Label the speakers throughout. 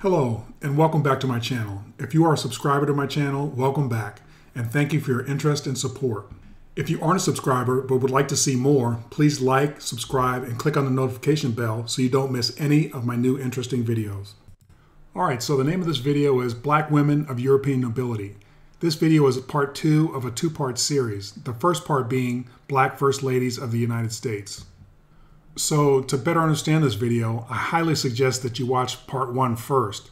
Speaker 1: Hello, and welcome back to my channel. If you are a subscriber to my channel, welcome back, and thank you for your interest and support. If you aren't a subscriber but would like to see more, please like, subscribe, and click on the notification bell so you don't miss any of my new interesting videos. Alright, so the name of this video is Black Women of European Nobility. This video is part two of a two-part series, the first part being Black First Ladies of the United States. So to better understand this video, I highly suggest that you watch part one first.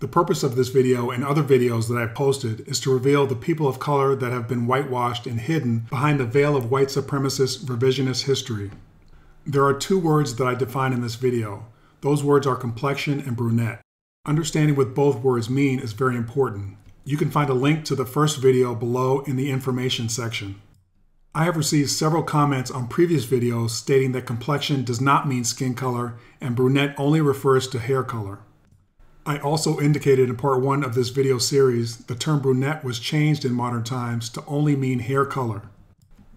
Speaker 1: The purpose of this video and other videos that I've posted is to reveal the people of color that have been whitewashed and hidden behind the veil of white supremacist revisionist history. There are two words that I define in this video. Those words are complexion and brunette. Understanding what both words mean is very important. You can find a link to the first video below in the information section. I have received several comments on previous videos stating that complexion does not mean skin color and brunette only refers to hair color. I also indicated in part one of this video series the term brunette was changed in modern times to only mean hair color.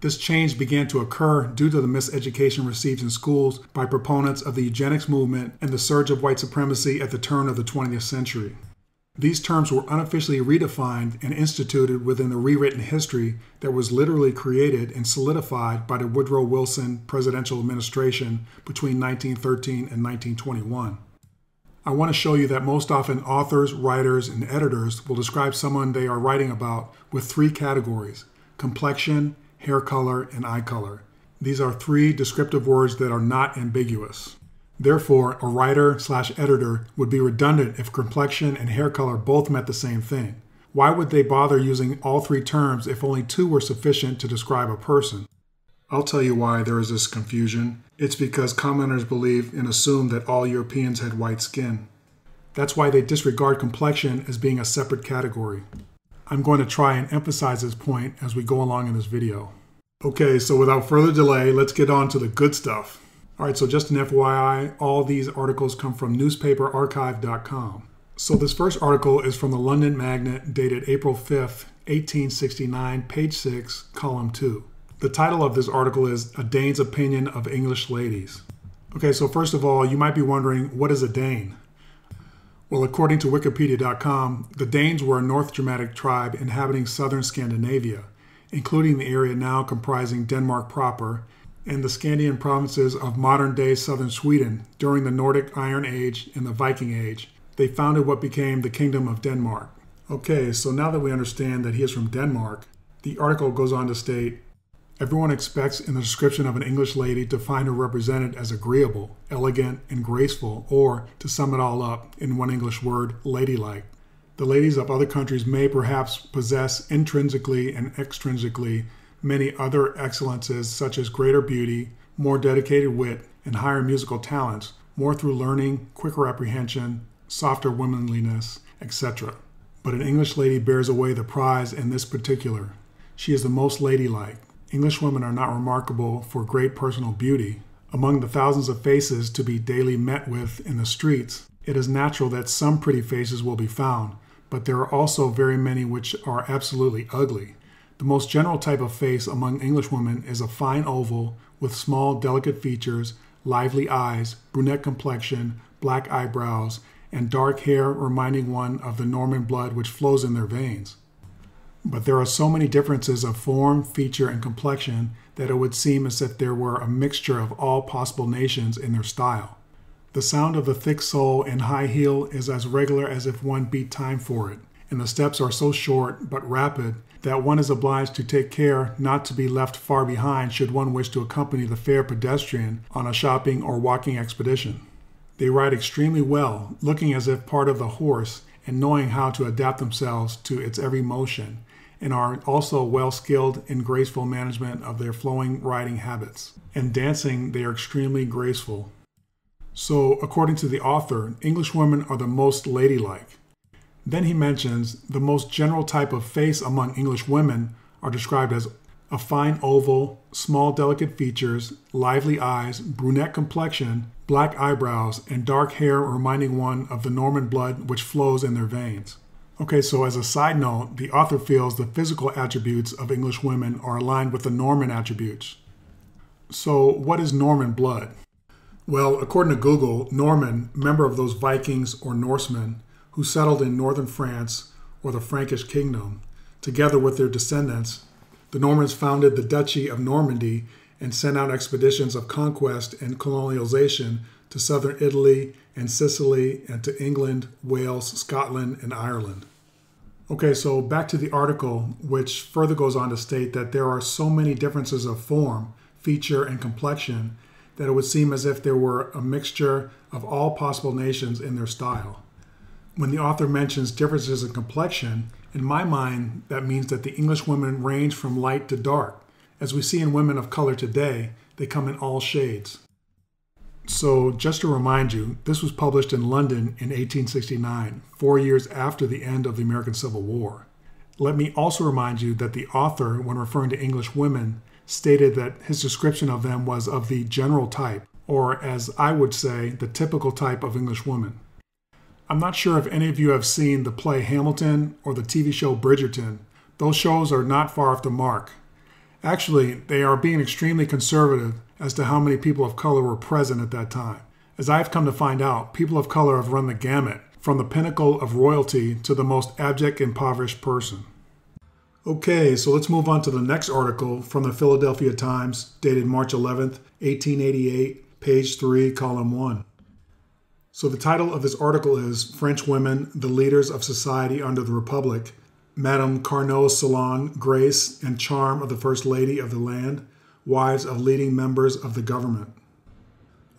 Speaker 1: This change began to occur due to the miseducation received in schools by proponents of the eugenics movement and the surge of white supremacy at the turn of the 20th century. These terms were unofficially redefined and instituted within the rewritten history that was literally created and solidified by the Woodrow Wilson presidential administration between 1913 and 1921. I want to show you that most often authors, writers, and editors will describe someone they are writing about with three categories complexion, hair color, and eye color. These are three descriptive words that are not ambiguous. Therefore, a writer slash editor would be redundant if complexion and hair color both meant the same thing. Why would they bother using all three terms if only two were sufficient to describe a person? I'll tell you why there is this confusion. It's because commenters believe and assume that all Europeans had white skin. That's why they disregard complexion as being a separate category. I'm going to try and emphasize this point as we go along in this video. Okay, so without further delay, let's get on to the good stuff. All right, so just an FYI, all these articles come from newspaperarchive.com. So this first article is from the London Magnet dated April 5th, 1869, page 6, column 2. The title of this article is A Dane's Opinion of English Ladies. Okay, so first of all, you might be wondering, what is a Dane? Well, according to Wikipedia.com, the Danes were a North Germanic tribe inhabiting southern Scandinavia, including the area now comprising Denmark proper and the Scandian provinces of modern day southern Sweden during the Nordic Iron Age and the Viking Age. They founded what became the Kingdom of Denmark. Okay, so now that we understand that he is from Denmark, the article goes on to state Everyone expects in the description of an English lady to find her represented as agreeable, elegant, and graceful, or, to sum it all up in one English word, ladylike. The ladies of other countries may perhaps possess intrinsically and extrinsically many other excellences such as greater beauty, more dedicated wit, and higher musical talents, more through learning, quicker apprehension, softer womanliness, etc. But an English lady bears away the prize in this particular. She is the most ladylike. English women are not remarkable for great personal beauty. Among the thousands of faces to be daily met with in the streets, it is natural that some pretty faces will be found, but there are also very many which are absolutely ugly. The most general type of face among English women is a fine oval with small, delicate features, lively eyes, brunette complexion, black eyebrows, and dark hair reminding one of the Norman blood which flows in their veins. But there are so many differences of form, feature, and complexion that it would seem as if there were a mixture of all possible nations in their style. The sound of the thick sole and high heel is as regular as if one beat time for it and the steps are so short but rapid that one is obliged to take care not to be left far behind should one wish to accompany the fair pedestrian on a shopping or walking expedition. They ride extremely well, looking as if part of the horse and knowing how to adapt themselves to its every motion, and are also well skilled in graceful management of their flowing riding habits. In dancing, they are extremely graceful. So, according to the author, English women are the most ladylike. Then he mentions the most general type of face among English women are described as a fine oval, small delicate features, lively eyes, brunette complexion, black eyebrows, and dark hair reminding one of the Norman blood which flows in their veins. Okay, so as a side note, the author feels the physical attributes of English women are aligned with the Norman attributes. So, what is Norman blood? Well, according to Google, Norman, member of those Vikings or Norsemen who settled in northern France or the Frankish kingdom, together with their descendants, the Normans founded the Duchy of Normandy and sent out expeditions of conquest and colonialization to southern Italy and Sicily and to England, Wales, Scotland, and Ireland. Okay, so back to the article, which further goes on to state that there are so many differences of form, feature, and complexion that it would seem as if there were a mixture of all possible nations in their style. When the author mentions differences in complexion, in my mind, that means that the English women range from light to dark. As we see in women of color today, they come in all shades. So, just to remind you, this was published in London in 1869, four years after the end of the American Civil War. Let me also remind you that the author, when referring to English women, stated that his description of them was of the general type, or as I would say, the typical type of English woman. I'm not sure if any of you have seen the play Hamilton or the TV show Bridgerton. Those shows are not far off the mark. Actually, they are being extremely conservative as to how many people of color were present at that time. As I've come to find out, people of color have run the gamut from the pinnacle of royalty to the most abject, impoverished person. Okay, so let's move on to the next article from the Philadelphia Times, dated March 11th, 1888, page 3, column 1. So, the title of this article is French Women, the Leaders of Society Under the Republic, Madame Carnot's Salon, Grace, and Charm of the First Lady of the Land, wives of leading members of the government.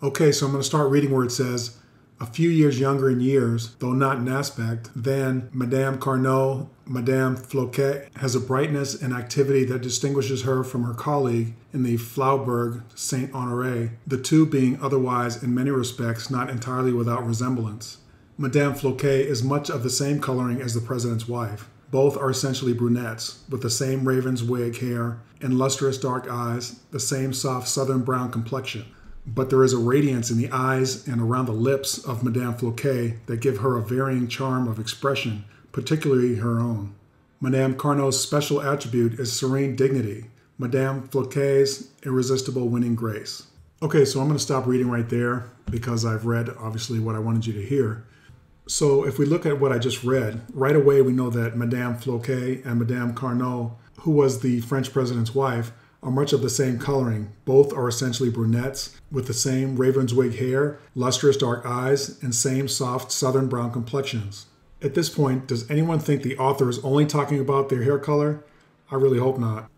Speaker 1: Okay, so I'm going to start reading where it says, a few years younger in years, though not in aspect, than Madame Carnot, Madame Floquet has a brightness and activity that distinguishes her from her colleague in the Faubourg Saint Honore, the two being otherwise in many respects not entirely without resemblance. Madame Floquet is much of the same coloring as the president's wife. Both are essentially brunettes, with the same raven's wig hair and lustrous dark eyes, the same soft southern brown complexion. But there is a radiance in the eyes and around the lips of Madame Floquet that give her a varying charm of expression, particularly her own. Madame Carnot's special attribute is serene dignity, Madame Floquet's irresistible winning grace. Okay, so I'm going to stop reading right there because I've read obviously what I wanted you to hear. So if we look at what I just read, right away we know that Madame Floquet and Madame Carnot, who was the French president's wife, are much of the same coloring. Both are essentially brunettes with the same ravenswig hair, lustrous dark eyes, and same soft southern brown complexions. At this point, does anyone think the author is only talking about their hair color? I really hope not.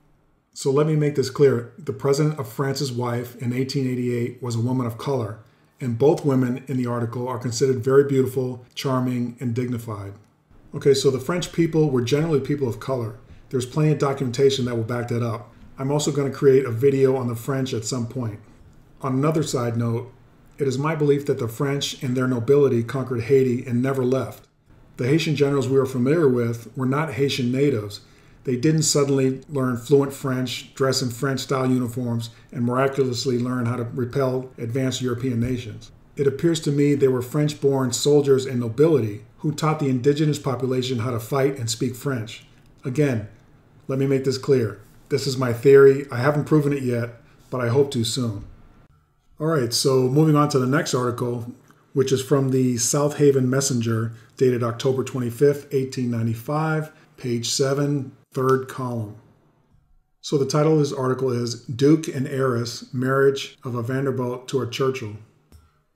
Speaker 1: So let me make this clear. The president of France's wife in 1888 was a woman of color, and both women in the article are considered very beautiful, charming, and dignified. Okay, so the French people were generally people of color. There's plenty of documentation that will back that up. I'm also going to create a video on the French at some point. On another side note, it is my belief that the French and their nobility conquered Haiti and never left. The Haitian generals we are familiar with were not Haitian natives. They didn't suddenly learn fluent French, dress in French style uniforms, and miraculously learn how to repel advanced European nations. It appears to me they were French born soldiers and nobility who taught the indigenous population how to fight and speak French. Again, let me make this clear. This is my theory. I haven't proven it yet, but I hope to soon. All right, so moving on to the next article, which is from the South Haven Messenger, dated October 25th, 1895, page 7, third column. So the title of this article is Duke and Heiress Marriage of a Vanderbilt to a Churchill.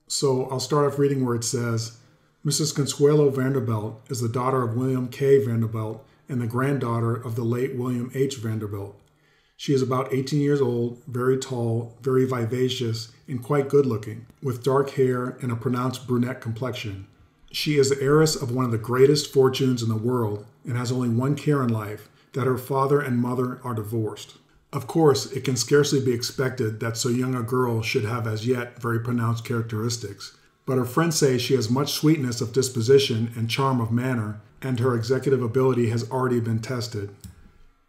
Speaker 1: So I'll start off reading where it says Mrs. Consuelo Vanderbilt is the daughter of William K. Vanderbilt and the granddaughter of the late William H. Vanderbilt. She is about 18 years old, very tall, very vivacious, and quite good looking, with dark hair and a pronounced brunette complexion. She is the heiress of one of the greatest fortunes in the world and has only one care in life that her father and mother are divorced. Of course, it can scarcely be expected that so young a girl should have as yet very pronounced characteristics, but her friends say she has much sweetness of disposition and charm of manner, and her executive ability has already been tested.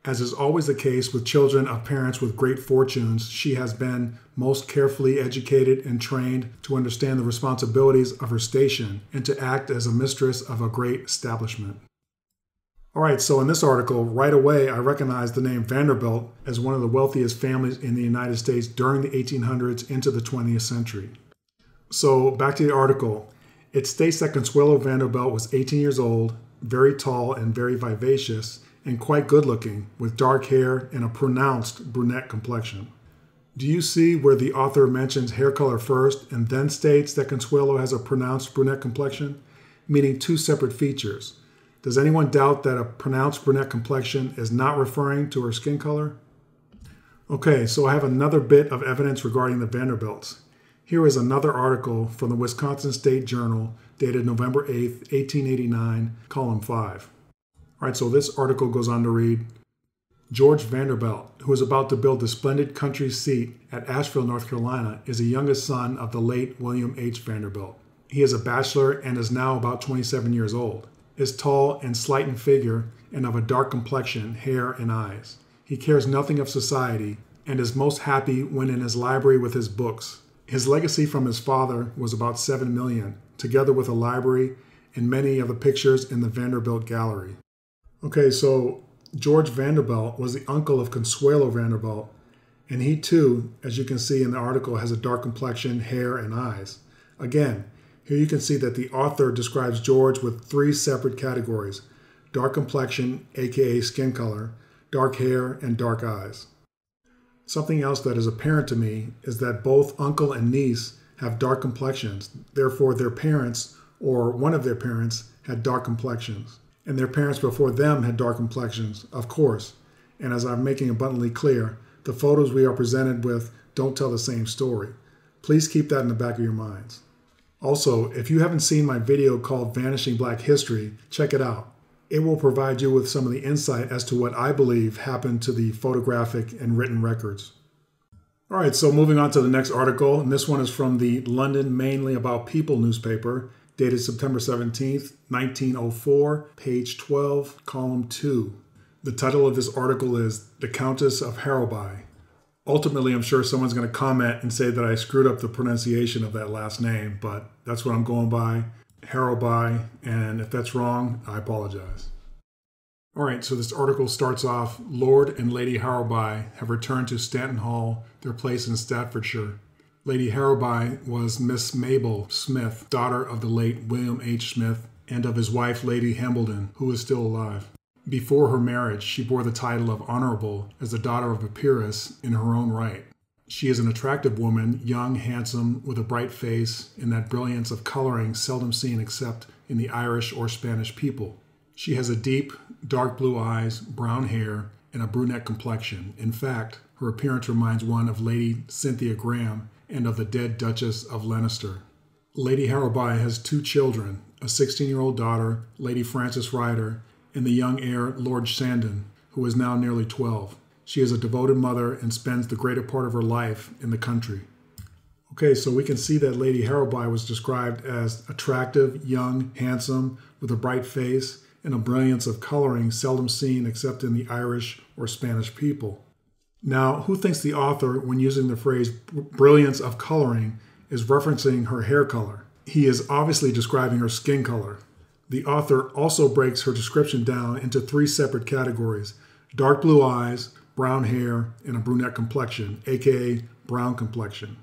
Speaker 1: As is always the case with children of parents with great fortunes, she has been most carefully educated and trained to understand the responsibilities of her station and to act as a mistress of a great establishment. All right, so in this article, right away, I recognize the name Vanderbilt as one of the wealthiest families in the United States during the 1800s into the 20th century. So back to the article. It states that Consuelo Vanderbilt was 18 years old, very tall and very vivacious, and quite good looking, with dark hair and a pronounced brunette complexion. Do you see where the author mentions hair color first and then states that Consuelo has a pronounced brunette complexion, meaning two separate features? Does anyone doubt that a pronounced brunette complexion is not referring to her skin color? Okay, so I have another bit of evidence regarding the Vanderbilts. Here is another article from the Wisconsin State Journal dated November 8, 1889, column 5. All right, so this article goes on to read George Vanderbilt, who is about to build the splendid country seat at Asheville, North Carolina, is the youngest son of the late William H. Vanderbilt. He is a bachelor and is now about 27 years old. Is tall and slight in figure and of a dark complexion, hair, and eyes. He cares nothing of society and is most happy when in his library with his books. His legacy from his father was about 7 million, together with a library and many of the pictures in the Vanderbilt Gallery. Okay, so George Vanderbilt was the uncle of Consuelo Vanderbilt, and he too, as you can see in the article, has a dark complexion, hair, and eyes. Again, here you can see that the author describes George with three separate categories dark complexion, aka skin color, dark hair, and dark eyes. Something else that is apparent to me is that both uncle and niece have dark complexions. Therefore, their parents or one of their parents had dark complexions. And their parents before them had dark complexions, of course. And as I'm making abundantly clear, the photos we are presented with don't tell the same story. Please keep that in the back of your minds. Also, if you haven't seen my video called Vanishing Black History, check it out it will provide you with some of the insight as to what I believe happened to the photographic and written records. All right, so moving on to the next article, and this one is from the London Mainly About People newspaper, dated September 17th, 1904, page 12, column 2. The title of this article is The Countess of Harrowby. Ultimately, I'm sure someone's going to comment and say that I screwed up the pronunciation of that last name, but that's what I'm going by. Harrowby, and if that's wrong, I apologize. All right, so this article starts off Lord and Lady Harrowby have returned to Stanton Hall, their place in Staffordshire. Lady Harrowby was Miss Mabel Smith, daughter of the late William H. Smith and of his wife, Lady Hambleden, who is still alive. Before her marriage, she bore the title of Honorable as the daughter of a peeress in her own right. She is an attractive woman, young, handsome, with a bright face and that brilliance of coloring seldom seen except in the Irish or Spanish people. She has a deep, dark blue eyes, brown hair, and a brunette complexion. In fact, her appearance reminds one of Lady Cynthia Graham and of the dead Duchess of Leinster. Lady Harrowby has two children a 16 year old daughter, Lady Frances Ryder, and the young heir, Lord Sandon, who is now nearly 12. She is a devoted mother and spends the greater part of her life in the country. Okay, so we can see that Lady Harrowby was described as attractive, young, handsome, with a bright face and a brilliance of coloring seldom seen except in the Irish or Spanish people. Now, who thinks the author, when using the phrase brilliance of coloring, is referencing her hair color? He is obviously describing her skin color. The author also breaks her description down into three separate categories dark blue eyes, brown hair, and a brunette complexion, aka brown complexion.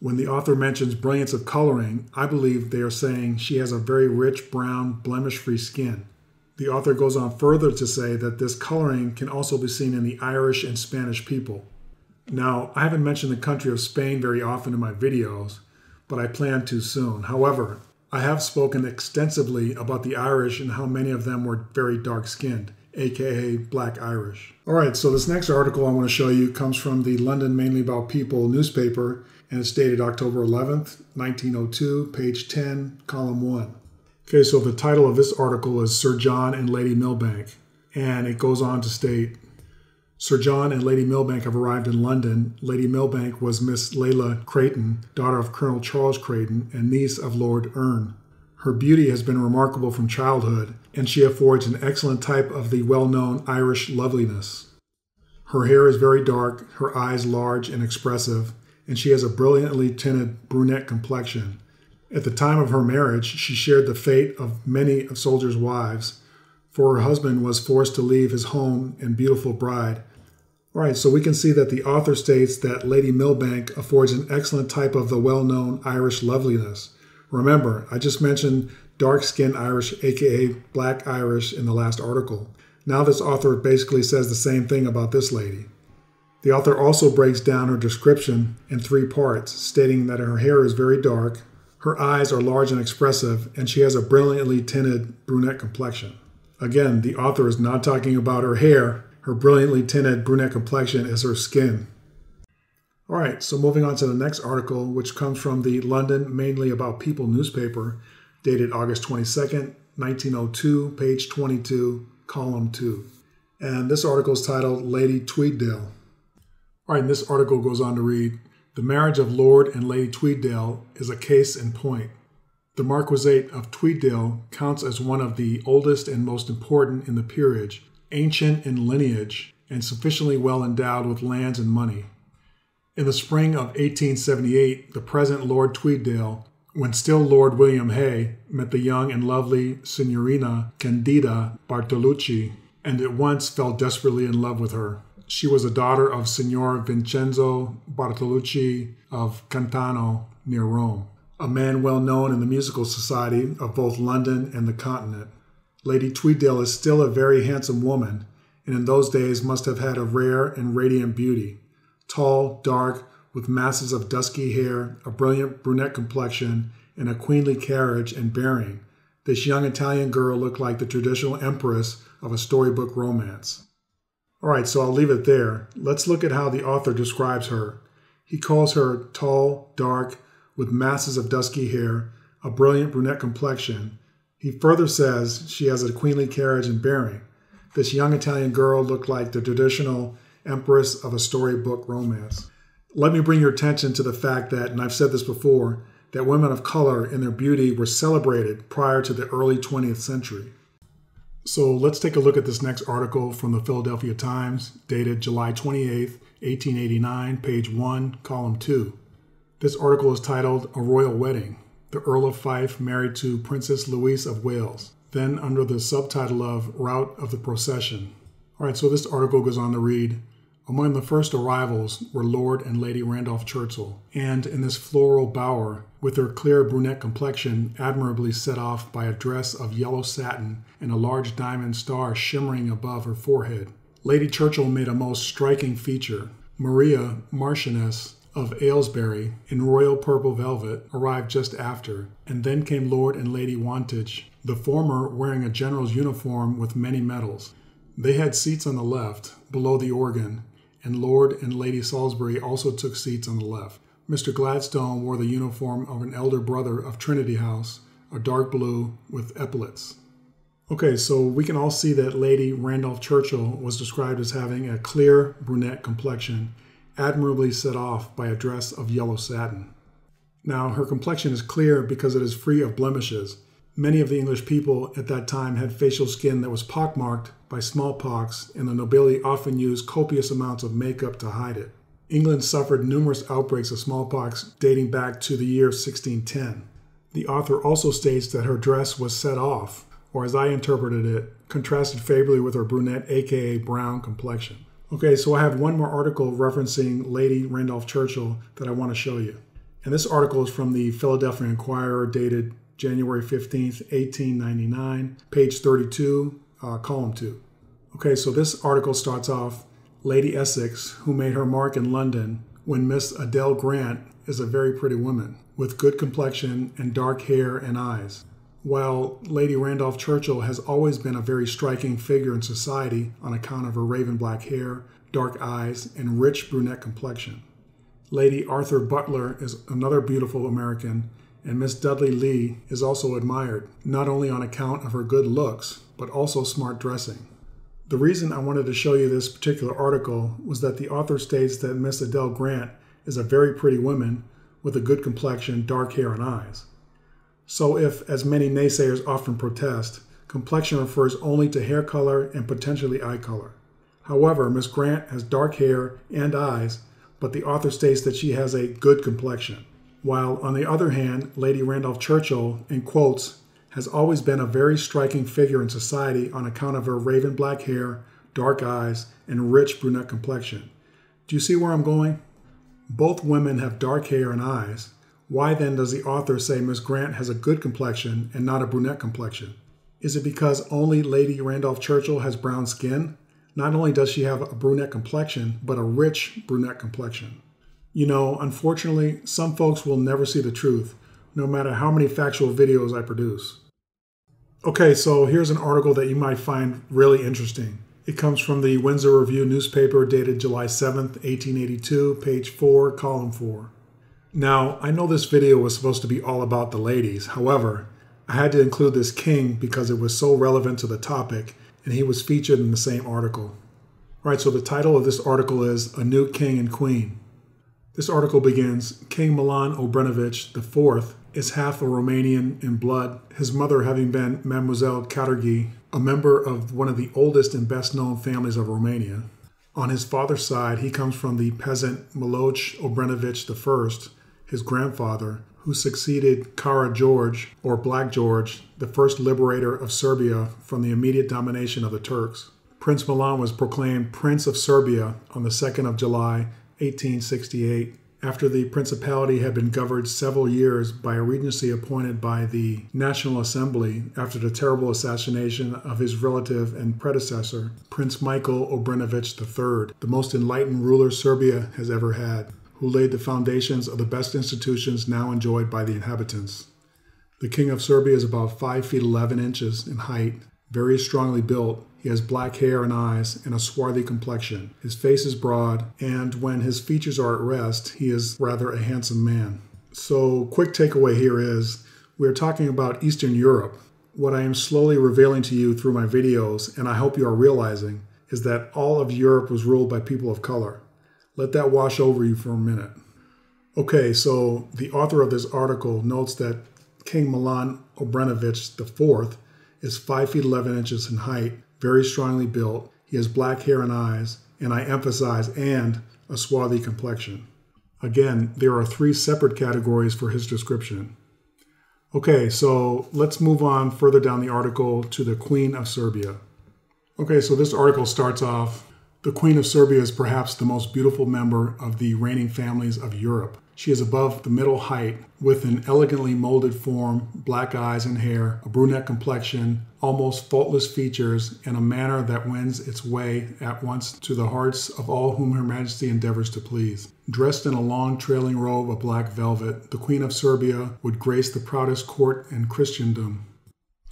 Speaker 1: When the author mentions brilliance of coloring, I believe they are saying she has a very rich brown, blemish free skin. The author goes on further to say that this coloring can also be seen in the Irish and Spanish people. Now, I haven't mentioned the country of Spain very often in my videos, but I plan to soon. However, I have spoken extensively about the Irish and how many of them were very dark skinned aka Black Irish. All right, so this next article I want to show you comes from the London Mainly About People newspaper, and it's dated October 11th, 1902, page 10, column 1. Okay, so the title of this article is Sir John and Lady Milbanke, and it goes on to state Sir John and Lady Milbanke have arrived in London. Lady Milbanke was Miss Leila Crichton, daughter of Colonel Charles Crichton and niece of Lord Erne. Her beauty has been remarkable from childhood, and she affords an excellent type of the well known Irish loveliness. Her hair is very dark, her eyes large and expressive, and she has a brilliantly tinted brunette complexion. At the time of her marriage, she shared the fate of many of soldiers' wives, for her husband was forced to leave his home and beautiful bride, All right, so we can see that the author states that Lady Milbanke affords an excellent type of the well known Irish loveliness. Remember, I just mentioned dark skinned Irish, aka black Irish, in the last article. Now, this author basically says the same thing about this lady. The author also breaks down her description in three parts, stating that her hair is very dark, her eyes are large and expressive, and she has a brilliantly tinted brunette complexion. Again, the author is not talking about her hair, her brilliantly tinted brunette complexion is her skin. All right, so moving on to the next article, which comes from the London Mainly About People newspaper, dated August 22nd, 1902, page 22, column 2. And this article is titled Lady Tweeddale. All right, and this article goes on to read The marriage of Lord and Lady Tweeddale is a case in point. The Marquisate of Tweeddale counts as one of the oldest and most important in the peerage ancient in lineage, and sufficiently well endowed with lands and money. In the spring of 1878, the present Lord Tweeddale, when still Lord William Hay, met the young and lovely Signorina Candida Bartolucci, and at once fell desperately in love with her. She was a daughter of Signor Vincenzo Bartolucci of Cantano near Rome, a man well known in the musical society of both London and the continent. Lady Tweeddale is still a very handsome woman, and in those days must have had a rare and radiant beauty. Tall, dark, with masses of dusky hair, a brilliant brunette complexion, and a queenly carriage and bearing, this young Italian girl looked like the traditional empress of a storybook romance. All right, so I'll leave it there. Let's look at how the author describes her. He calls her tall, dark, with masses of dusky hair, a brilliant brunette complexion, he further says she has a queenly carriage and bearing. This young Italian girl looked like the traditional empress of a storybook romance. Let me bring your attention to the fact that, and I've said this before, that women of color and their beauty were celebrated prior to the early 20th century. So let's take a look at this next article from the Philadelphia Times, dated July 28, 1889, page 1, column 2. This article is titled A Royal Wedding the Earl of Fife married to Princess Louise of Wales, then under the subtitle of Route of the Procession. All right, so this article goes on to read Among the first arrivals were Lord and Lady Randolph Churchill, and in this floral bower, with her clear brunette complexion admirably set off by a dress of yellow satin and a large diamond star shimmering above her forehead, Lady Churchill made a most striking feature. Maria, Marchioness of Ailesbury in royal purple velvet arrived just after, and then came Lord and Lady Wantage, the former wearing a general's uniform with many medals. They had seats on the left, below the organ, and Lord and Lady Salisbury also took seats on the left. Mr. Gladstone wore the uniform of an elder brother of Trinity House, a dark blue with epaulets. Okay, so we can all see that Lady Randolph Churchill was described as having a clear brunette complexion admirably set off by a dress of yellow satin. Now, her complexion is clear because it is free of blemishes. Many of the English people at that time had facial skin that was pockmarked by smallpox, and the nobility often used copious amounts of makeup to hide it. England suffered numerous outbreaks of smallpox dating back to the year 1610. The author also states that her dress was set off, or as I interpreted it, contrasted favorably with her brunette, aka brown complexion. Okay, so I have one more article referencing Lady Randolph Churchill that I want to show you. And this article is from the Philadelphia Inquirer dated January 15th, 1899, page 32, uh, column 2. Okay, so this article starts off Lady Essex, who made her mark in London when Miss Adele Grant is a very pretty woman with good complexion and dark hair and eyes. While Lady Randolph Churchill has always been a very striking figure in society on account of her raven black hair, dark eyes, and rich brunette complexion. Lady Arthur Butler is another beautiful American, and Miss Dudley Lee is also admired, not only on account of her good looks, but also smart dressing. The reason I wanted to show you this particular article was that the author states that Miss Adele Grant is a very pretty woman with a good complexion, dark hair, and eyes. So, if, as many naysayers often protest, complexion refers only to hair color and potentially eye color. However, Miss Grant has dark hair and eyes, but the author states that she has a good complexion. While, on the other hand, Lady Randolph Churchill, in quotes, has always been a very striking figure in society on account of her raven black hair, dark eyes, and rich brunette complexion. Do you see where I'm going? Both women have dark hair and eyes. Why then does the author say Miss Grant has a good complexion and not a brunette complexion? Is it because only Lady Randolph Churchill has brown skin? Not only does she have a brunette complexion, but a rich brunette complexion. You know, unfortunately, some folks will never see the truth, no matter how many factual videos I produce. Okay, so here's an article that you might find really interesting. It comes from the Windsor Review newspaper dated July 7th, 1882, page 4, column 4. Now, I know this video was supposed to be all about the ladies. However, I had to include this king because it was so relevant to the topic and he was featured in the same article. All right, so the title of this article is A New King and Queen. This article begins King Milan Obrenovich IV is half a Romanian in blood, his mother having been Mademoiselle Catergi, a member of one of the oldest and best known families of Romania. On his father's side, he comes from the peasant Miloch Obrenovich I, his grandfather, who succeeded Kara George, or Black George, the first liberator of Serbia from the immediate domination of the Turks. Prince Milan was proclaimed Prince of Serbia on the 2nd of July 1868, after the principality had been governed several years by a regency appointed by the National Assembly after the terrible assassination of his relative and predecessor, Prince Michael Obrenovich III, the most enlightened ruler Serbia has ever had, who laid the foundations of the best institutions now enjoyed by the inhabitants. The King of Serbia is about 5 feet 11 inches in height, very strongly built, he has black hair and eyes and a swarthy complexion. His face is broad, and when his features are at rest, he is rather a handsome man. So, quick takeaway here is we are talking about Eastern Europe. What I am slowly revealing to you through my videos, and I hope you are realizing, is that all of Europe was ruled by people of color. Let that wash over you for a minute. Okay, so the author of this article notes that King Milan Obrenovich IV is 5 feet 11 inches in height very strongly built. He has black hair and eyes, and I emphasize, and a swarthy complexion. Again, there are three separate categories for his description. Okay, so let's move on further down the article to the Queen of Serbia. Okay, so this article starts off The Queen of Serbia is perhaps the most beautiful member of the reigning families of Europe. She is above the middle height with an elegantly molded form, black eyes and hair, a brunette complexion, almost faultless features, and a manner that wins its way at once to the hearts of all whom Her Majesty endeavors to please. Dressed in a long trailing robe of black velvet, the Queen of Serbia would grace the proudest court in Christendom.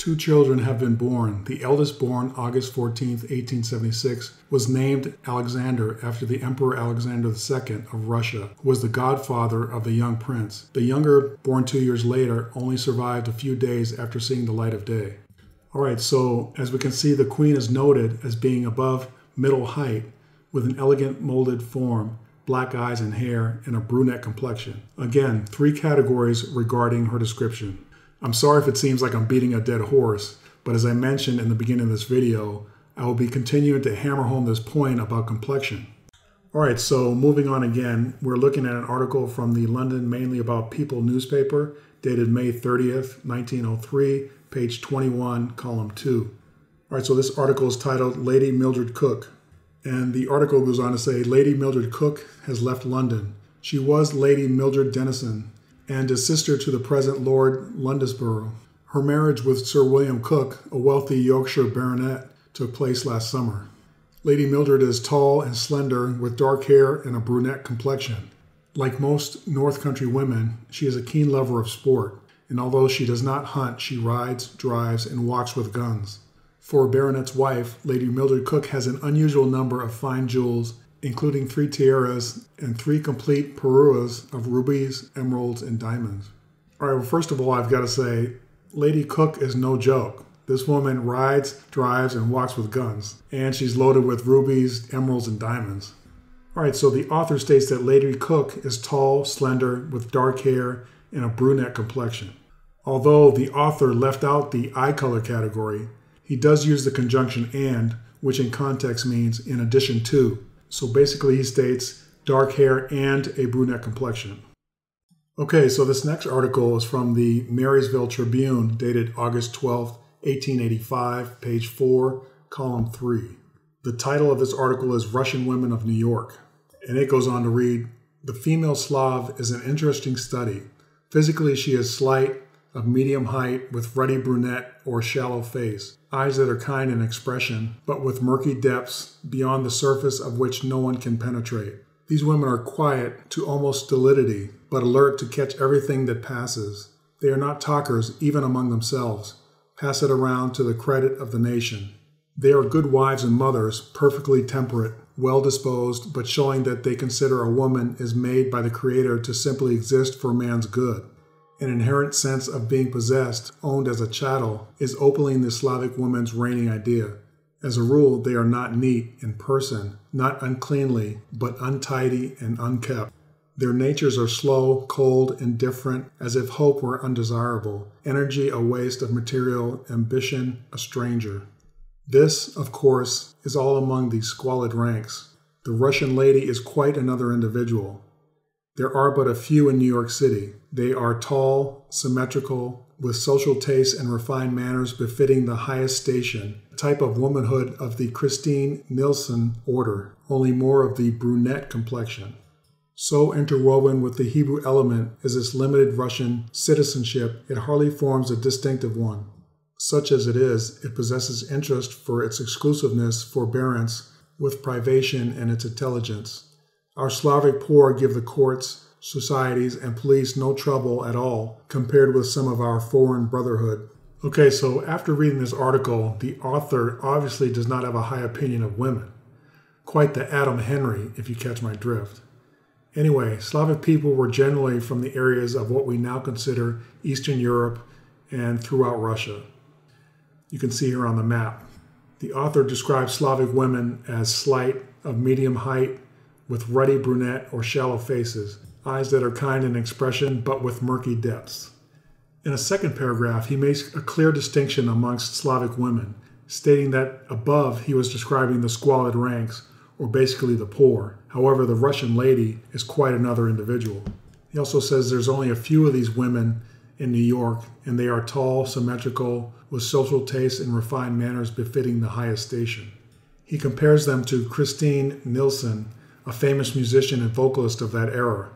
Speaker 1: Two children have been born. The eldest, born August 14, 1876, was named Alexander after the Emperor Alexander II of Russia, who was the godfather of the young prince. The younger, born two years later, only survived a few days after seeing the light of day. All right, so as we can see, the queen is noted as being above middle height with an elegant molded form, black eyes and hair, and a brunette complexion. Again, three categories regarding her description. I'm sorry if it seems like I'm beating a dead horse, but as I mentioned in the beginning of this video, I will be continuing to hammer home this point about complexion. All right, so moving on again, we're looking at an article from the London Mainly About People newspaper dated May 30th, 1903, page 21, column 2. All right, so this article is titled Lady Mildred Cooke. And the article goes on to say Lady Mildred Cooke has left London. She was Lady Mildred Denison, and is sister to the present Lord Londesborough. Her marriage with Sir William Cooke, a wealthy Yorkshire baronet, took place last summer. Lady Mildred is tall and slender with dark hair and a brunette complexion. Like most North Country women, she is a keen lover of sport, and although she does not hunt, she rides, drives, and walks with guns. For a baronet's wife, Lady Mildred Cooke has an unusual number of fine jewels including three tiaras and three complete parures of rubies, emeralds, and diamonds. All right, well, first of all, I've got to say, Lady Cooke is no joke. This woman rides, drives, and walks with guns, and she's loaded with rubies, emeralds, and diamonds. All right, so the author states that Lady Cooke is tall, slender, with dark hair, and a brunette complexion. Although the author left out the eye color category, he does use the conjunction and, which in context means in addition to. So basically, he states dark hair and a brunette complexion. Okay, so this next article is from the Marysville Tribune, dated August 12, 1885, page 4, column 3. The title of this article is Russian Women of New York, and it goes on to read The female Slav is an interesting study. Physically, she is slight, of medium height, with ruddy brunette or shallow face, eyes that are kind in expression, but with murky depths beyond the surface of which no one can penetrate. These women are quiet to almost stolidity, but alert to catch everything that passes. They are not talkers, even among themselves. Pass it around to the credit of the nation. They are good wives and mothers, perfectly temperate, well disposed, but showing that they consider a woman is made by the Creator to simply exist for man's good. An inherent sense of being possessed, owned as a chattel, is openly the Slavic woman's reigning idea. As a rule, they are not neat in person, not uncleanly, but untidy and unkept. Their natures are slow, cold, indifferent, as if hope were undesirable, energy a waste of material, ambition a stranger. This, of course, is all among the squalid ranks. The Russian lady is quite another individual. There are but a few in New York City. They are tall, symmetrical, with social tastes and refined manners befitting the highest station, a type of womanhood of the Christine Nilsson order, only more of the brunette complexion. So interwoven with the Hebrew element is this limited Russian citizenship, it hardly forms a distinctive one. Such as it is, it possesses interest for its exclusiveness, forbearance, with privation and its intelligence. Our Slavic poor give the courts, societies, and police no trouble at all compared with some of our foreign brotherhood. Okay, so after reading this article, the author obviously does not have a high opinion of women. Quite the Adam Henry, if you catch my drift. Anyway, Slavic people were generally from the areas of what we now consider Eastern Europe and throughout Russia. You can see here on the map. The author describes Slavic women as slight, of medium height, with ruddy brunette or shallow faces, eyes that are kind in expression but with murky depths. In a second paragraph, he makes a clear distinction amongst Slavic women, stating that above he was describing the squalid ranks, or basically the poor. However, the Russian lady is quite another individual. He also says there's only a few of these women in New York, and they are tall, symmetrical, with social tastes and refined manners befitting the highest station. He compares them to Christine Nilsson, a famous musician and vocalist of that era.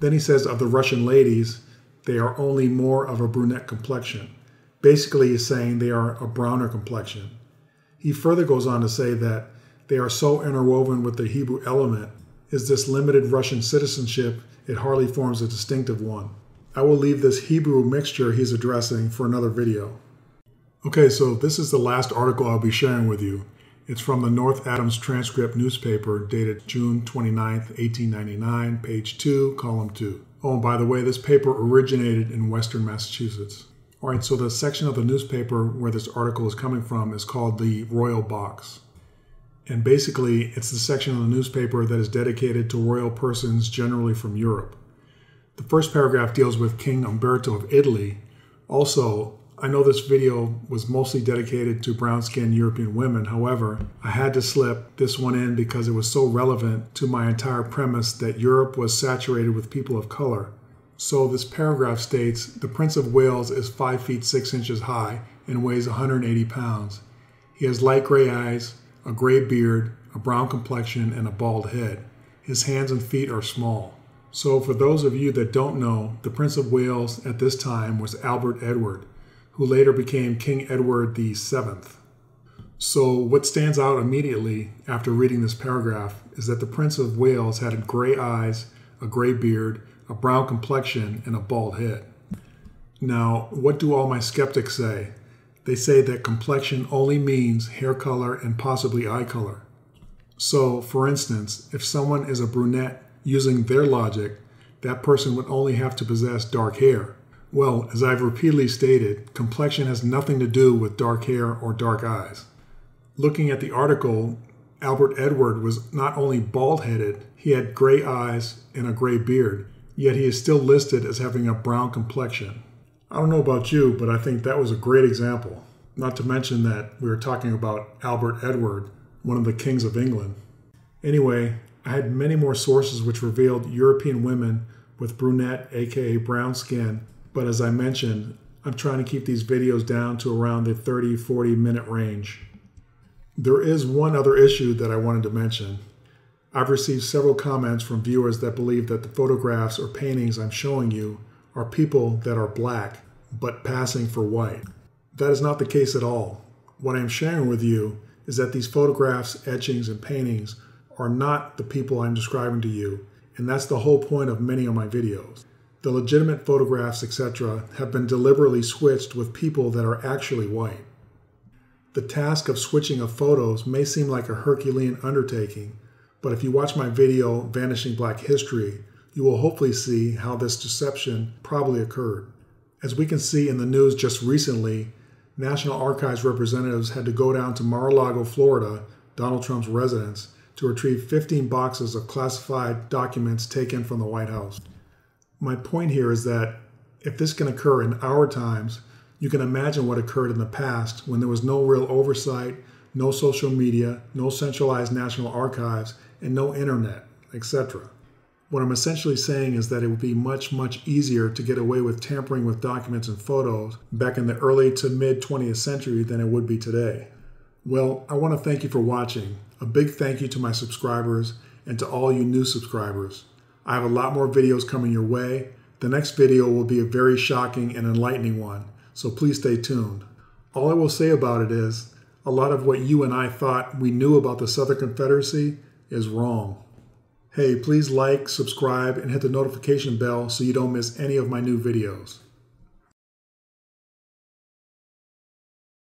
Speaker 1: Then he says of the Russian ladies, they are only more of a brunette complexion. Basically, he's saying they are a browner complexion. He further goes on to say that they are so interwoven with the Hebrew element, is this limited Russian citizenship, it hardly forms a distinctive one. I will leave this Hebrew mixture he's addressing for another video. Okay, so this is the last article I'll be sharing with you. It's from the North Adams Transcript newspaper dated June 29, 1899, page 2, column 2. Oh, and by the way, this paper originated in Western Massachusetts. All right, so the section of the newspaper where this article is coming from is called the Royal Box. And basically, it's the section of the newspaper that is dedicated to royal persons generally from Europe. The first paragraph deals with King Umberto of Italy. Also, I know this video was mostly dedicated to brown skinned European women. However, I had to slip this one in because it was so relevant to my entire premise that Europe was saturated with people of color. So this paragraph states the Prince of Wales is 5 feet 6 inches high and weighs 180 pounds. He has light gray eyes, a gray beard, a brown complexion, and a bald head. His hands and feet are small. So, for those of you that don't know, the Prince of Wales at this time was Albert Edward, who later became King Edward VII. So, what stands out immediately after reading this paragraph is that the Prince of Wales had gray eyes, a gray beard, a brown complexion, and a bald head. Now, what do all my skeptics say? They say that complexion only means hair color and possibly eye color. So, for instance, if someone is a brunette Using their logic, that person would only have to possess dark hair. Well, as I've repeatedly stated, complexion has nothing to do with dark hair or dark eyes. Looking at the article, Albert Edward was not only bald headed, he had gray eyes and a gray beard, yet he is still listed as having a brown complexion. I don't know about you, but I think that was a great example. Not to mention that we were talking about Albert Edward, one of the kings of England. Anyway, I had many more sources which revealed European women with brunette, aka brown skin, but as I mentioned, I'm trying to keep these videos down to around the 30 40 minute range. There is one other issue that I wanted to mention. I've received several comments from viewers that believe that the photographs or paintings I'm showing you are people that are black but passing for white. That is not the case at all. What I am sharing with you is that these photographs, etchings, and paintings are not the people I'm describing to you, and that's the whole point of many of my videos. The legitimate photographs, etc., have been deliberately switched with people that are actually white. The task of switching of photos may seem like a Herculean undertaking, but if you watch my video, Vanishing Black History, you will hopefully see how this deception probably occurred. As we can see in the news just recently, National Archives representatives had to go down to Mar-a-Lago, Florida, Donald Trump's residence, to retrieve 15 boxes of classified documents taken from the White House. My point here is that if this can occur in our times, you can imagine what occurred in the past when there was no real oversight, no social media, no centralized national archives, and no internet, etc. What I'm essentially saying is that it would be much, much easier to get away with tampering with documents and photos back in the early to mid 20th century than it would be today. Well, I want to thank you for watching. A big thank you to my subscribers and to all you new subscribers. I have a lot more videos coming your way. The next video will be a very shocking and enlightening one, so please stay tuned. All I will say about it is, a lot of what you and I thought we knew about the Southern Confederacy is wrong. Hey, please like, subscribe, and hit the notification bell so you don't miss any of my new videos.